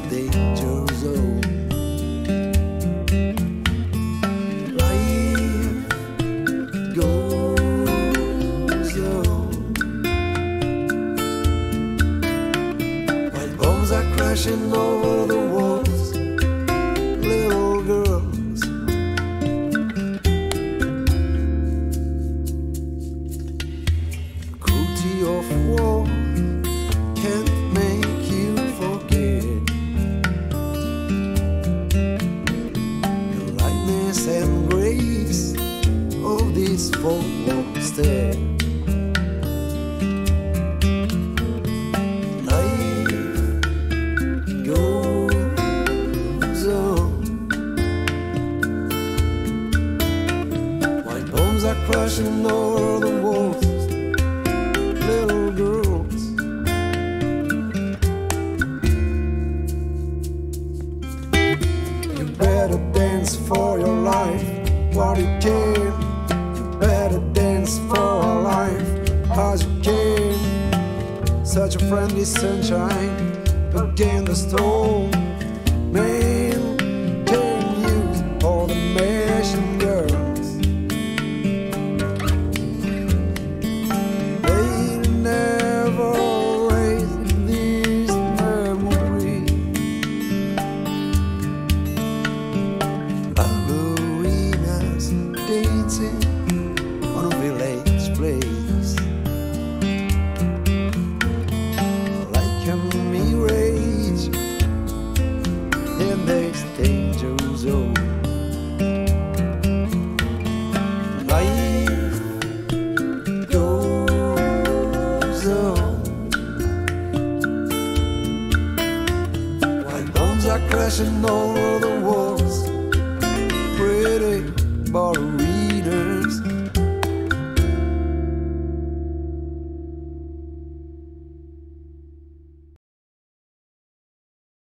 this danger zone. Life goes on while bombs are crashing over the of this four. Life goes on while bombs are crashing over the walls little girls. You better dance for your life while you can. Such a friendly sunshine against the storm. Man, can use all the machine girls. They never erase this memory. Ballerinas dancing are crashing over the walls. Pretty ballerinas